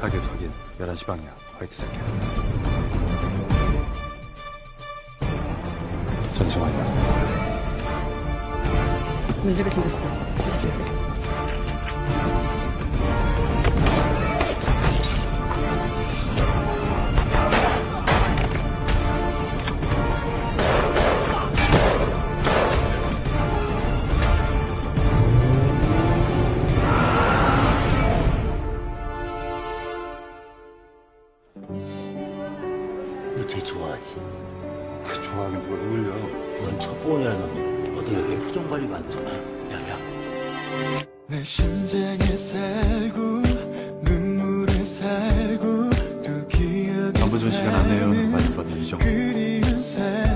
타겟 확인 11시 방향 화이트 자켓 전체 완료 문제가 생겼어. 조씨 쟤 좋아하지? 좋아하긴 누가 누굴요? 넌 첫번이라는 놈이 어디 이렇게 표정 관리가 안 되잖아. 야, 야. 내 심장에 살고 눈물에 살고 또 기억에 시간 안에요. 그리운 삶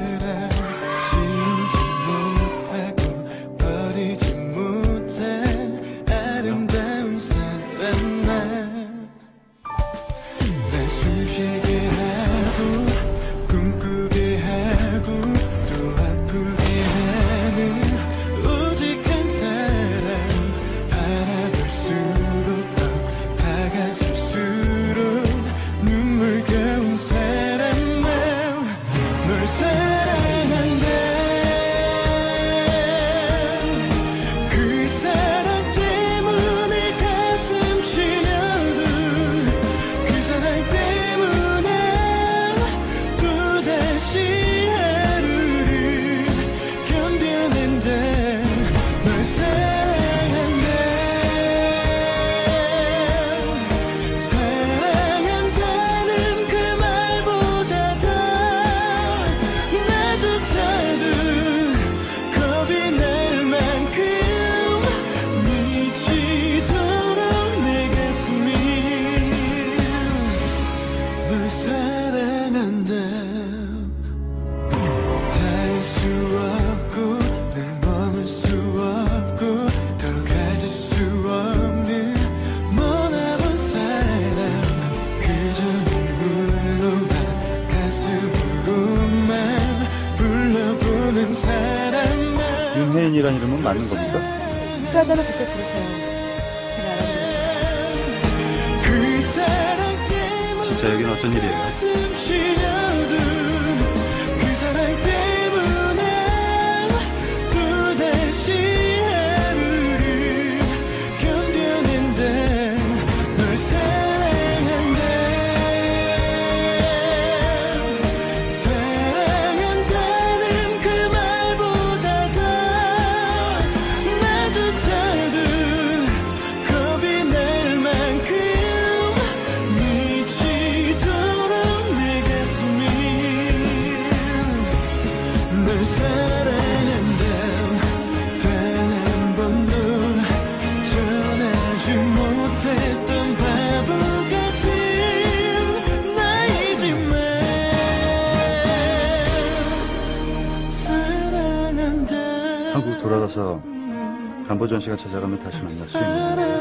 혜인이라는 이름은 맞는 겁니까? 까다로 그렇게 부르세요. 제가 알아요. 진짜 여기는 어쩐 일이에요? 와서 간보전 씨가 찾아가면 다시 만날 수 있는 거예요.